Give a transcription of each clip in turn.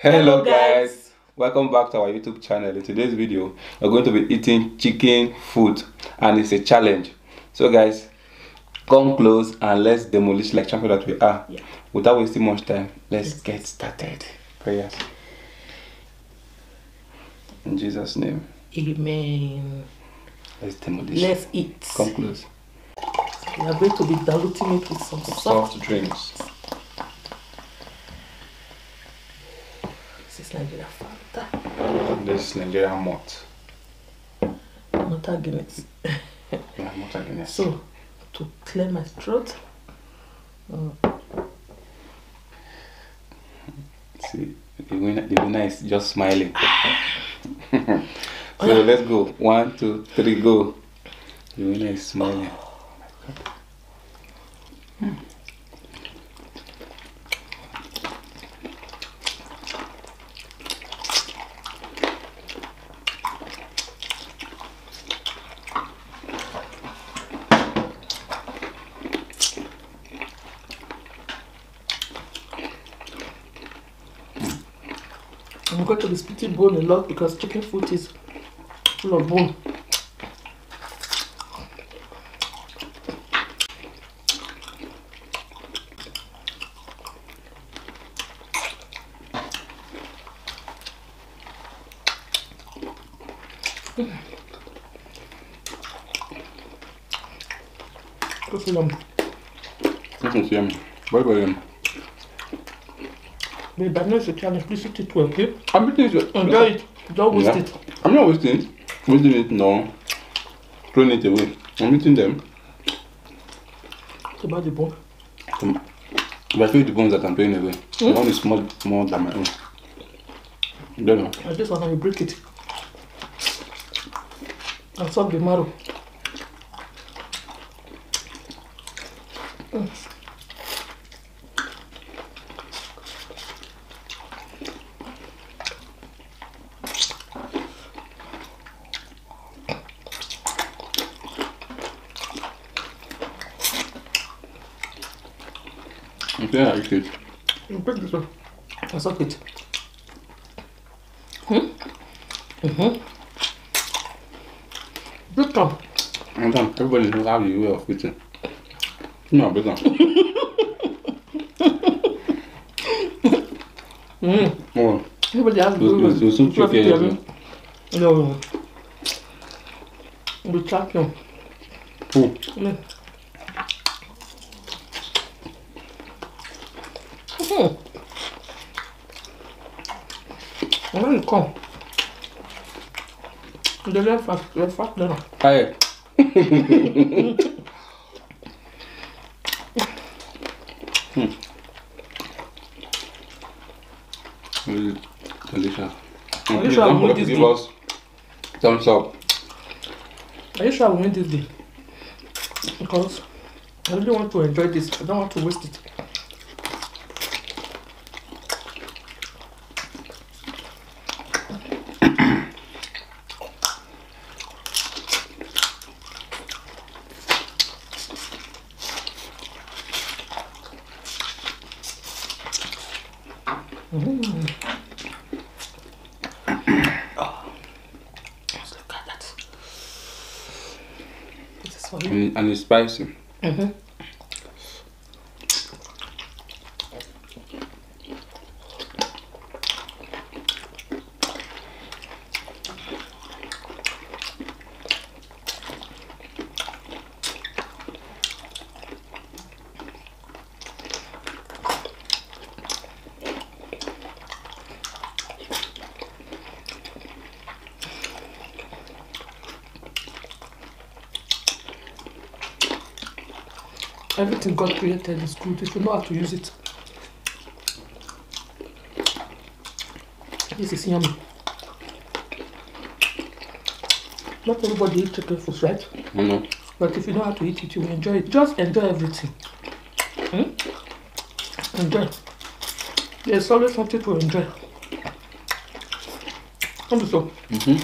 Hello guys, welcome back to our YouTube channel. In today's video, we're going to be eating chicken food and it's a challenge. So guys, come close and let's demolish like champion that we are. Yeah. Without wasting much time, let's get started. Prayers. In Jesus' name, Amen. let's demolish. Let's eat. come close. We are going to be diluting it with some soft. Soft drinks. This is Nigeria Fanta. This is Nigerian malt. Not Guinness. Yeah, and Guinness. So, to clear my throat, See, the winner, the winner is just smiling. Ah! so let's go. One, two, three, go. The winner is smiling. I'm going to be splitting bone a lot because chicken food is full of bone. Go for them. This is yummy. Very, very yummy. Babe, I a challenge. Eat it well, okay? I'm eating it. Enjoy it. Don't waste Yeah. it. I'm not wasting it. Wasting it, no. Throwing it away. I'm eating them. What about the bone? Um, If I feel the bones that I'm throwing away, Hmm? one is more, more than my own. I don't know. And this one, I will break it. And suck the marrow. Mm. I'm saying I eat it. You break this one. And suck it. Hmm? Mm-hmm. Break them. And then everybody knows how you way of eating. No, but no. Mm. Oh, Everybody has to Those- those- those two Twelve chicken, PM. No. The champion. oh. Mm. And when you come, the left fast, the fast dinner. Hi. hmm. Really delicious. You please sure I don't forget to this give day? us thumbs up. Are you sure I will win this day? Because I really want to enjoy this. I don't want to waste it. Mm. Let's look at that. This is for you. And, and it's spicy. Mm-hmm. Everything God created is good if you know how to use it. This is yummy. Not everybody eats chicken food, right? Know. But if you know how to eat it, you will enjoy it. Just enjoy everything. Hmm? Enjoy. There's always something to enjoy. And so, Mm-hmm.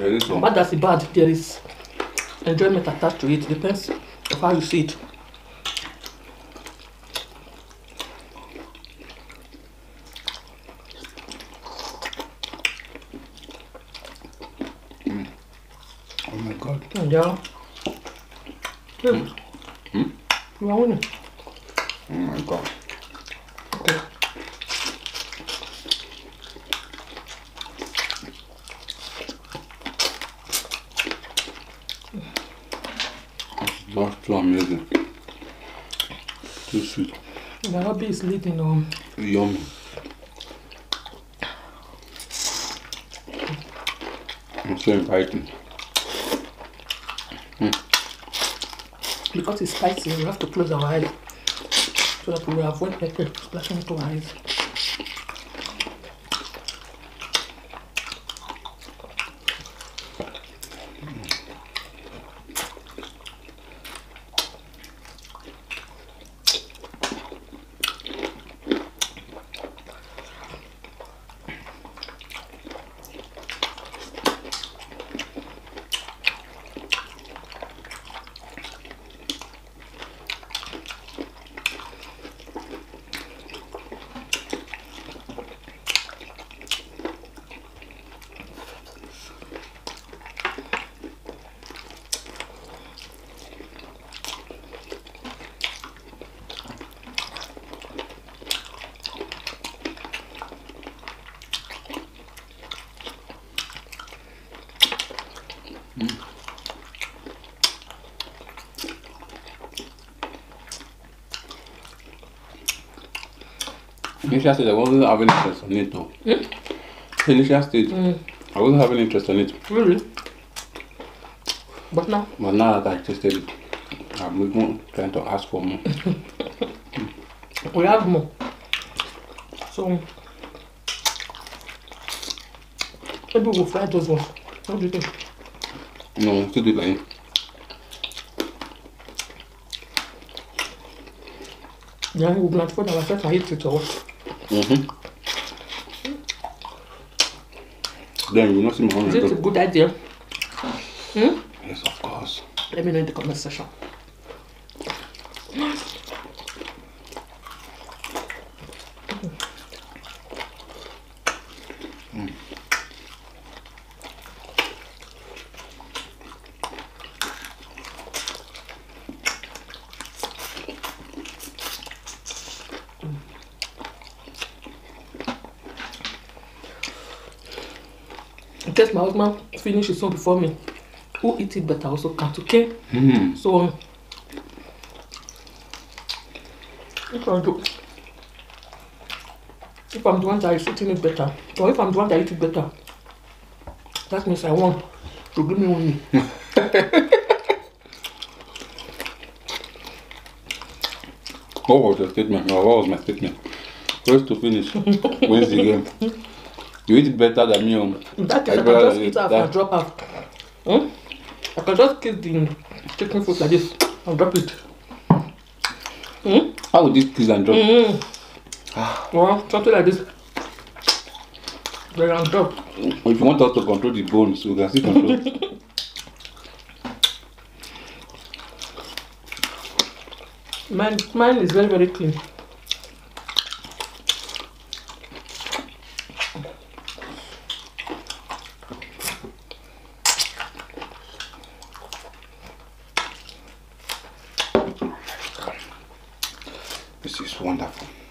Very so. bad as bad, there is enjoyment attached to it. Depends if I'll mm. Oh my god. Yeah. you. Mm. Mm. It? Oh my god. Too sweet. My hobby is leading um Yummy. I'm so inviting. because it's spicy, we have to close our eyes so that we avoid pepper splashing into our eyes. Initial stage, I wasn't having interest on it though. Initial stage, I wasn't having interest on it. Really? But now, But now that I tasted it, I'm even trying to ask for more. we have more. So, maybe we'll fry those ones. What do you think? No, still do it like Then we'll notify ourselves and eat it or what? Mm-hmm. Then you know see my own Is it a good idea? Hmm? Yes, of course. Let me know in the comment section. Case my husband finish his own before me, who eat it better also can't, okay? Mm. So, um, if I'm, the, if I'm the one that is eating it better, or if I'm the one that eat it better, that means I want to give me money. What was your statement? Or what was my statement? First to finish wins the game. You eat it better than me. Um. In that case, I I'd can just eat half and drop out. Hmm? I can just keep the chicken foot like this and drop it. Hmm? How would this kiss and drop? Mm. Or something like this. Then and drop. If you want us to control the bones, we can still control. Mine, mine is very, very clean. this is wonderful.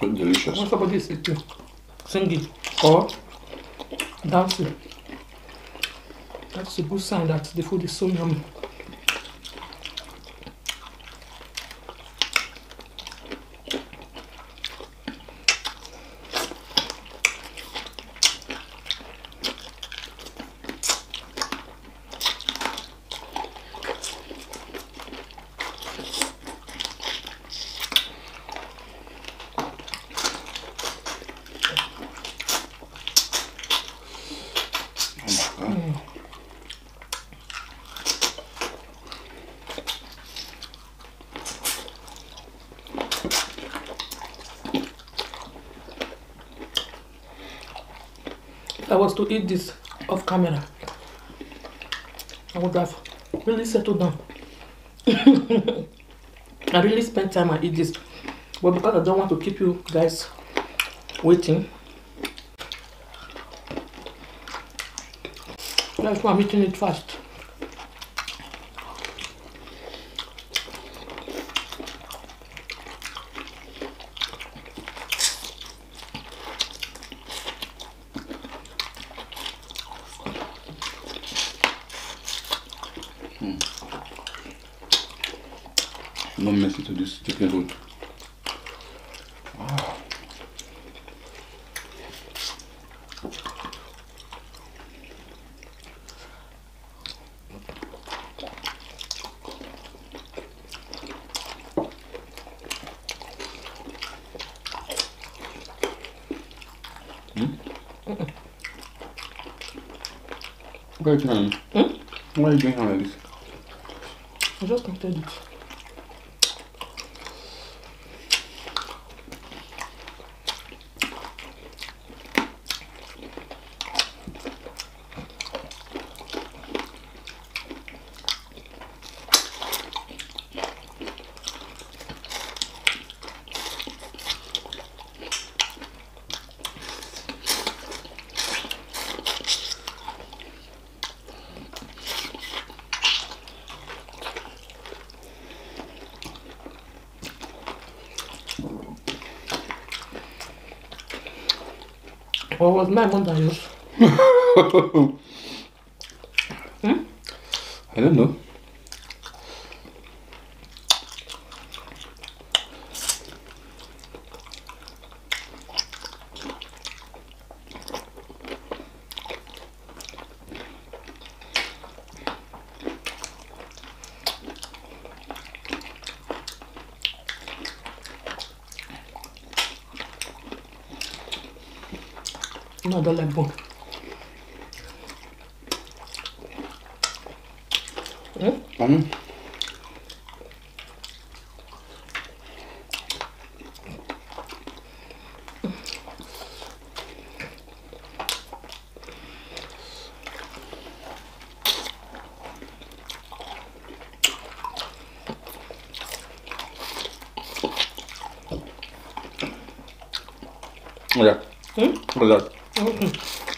Delicious. When somebody is eating, singing, or dancing, that's a good sign that the food is so yummy. If I was to eat this off camera, I would have really settled down. I really spent time and eat this. But because I don't want to keep you guys waiting, that's why I'm eating it fast. No this chicken food. Ah. Why are you doing? Hmm? Why are you doing like mom than yours? Hmm? I don't know. No, I don't like bone. Hmm? Um, yeah. Hmm? Mm-hmm.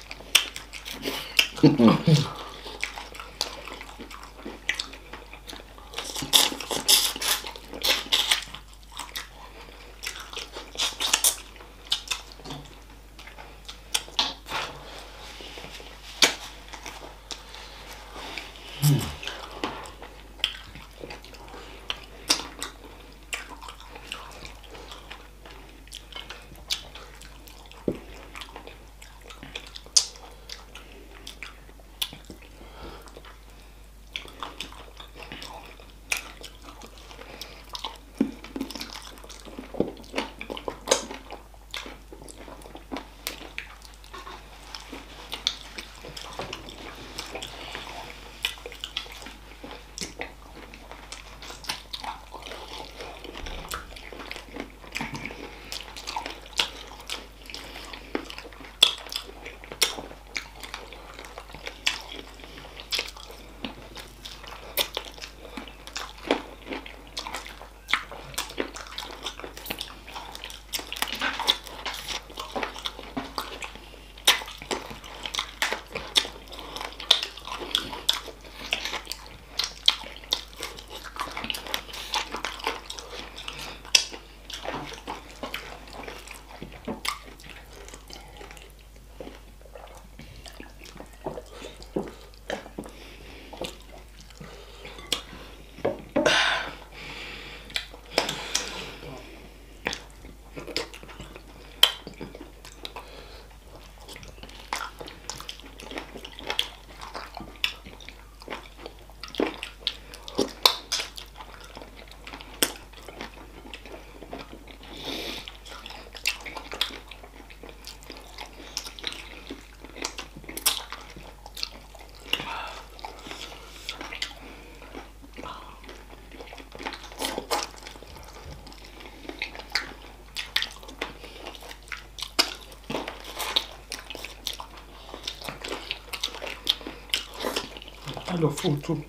Kind of food too.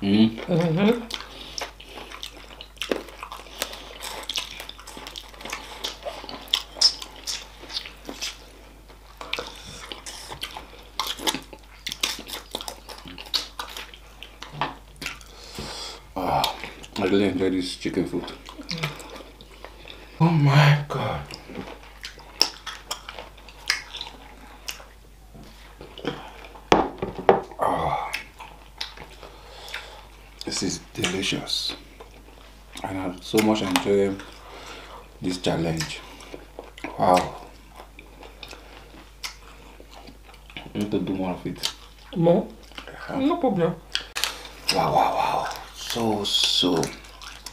Mm. Mm-hmm. Ah, I really enjoy this chicken food. Oh my god. Ah, this is delicious. And I so much enjoy this challenge. Wow. I need to do more of it. More? No problem. Wow, wow, wow. So, so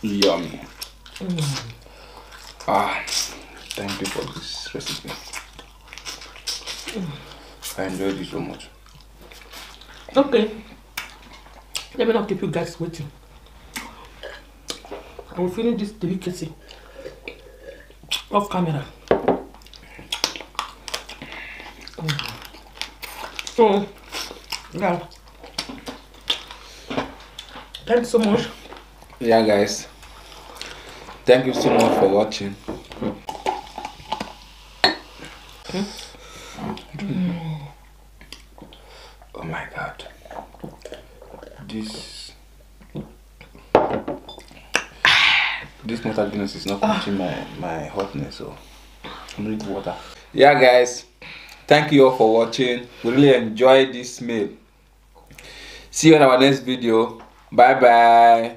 yummy. Ah, thank you for this recipe. I enjoyed it so much. Okay. Let me not keep you guys waiting. I will finish this delicacy off camera. Mm. So, yeah. Thanks so much. Yeah, guys. Thank you so much for watching. Oh my god. This this Malta Guinness is not ah. quenching my, my hotness, so I need water. Yeah guys, thank you all for watching. We really enjoyed this meal. See you on our next video. Bye bye.